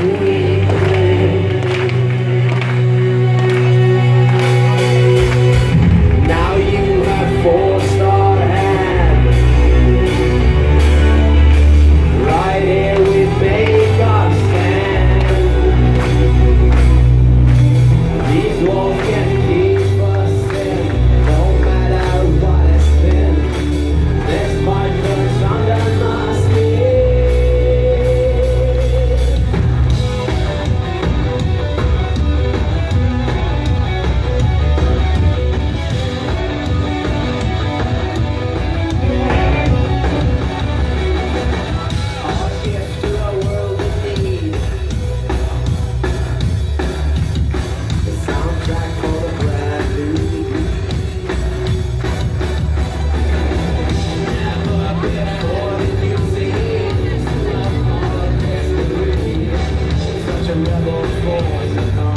Ooh. before you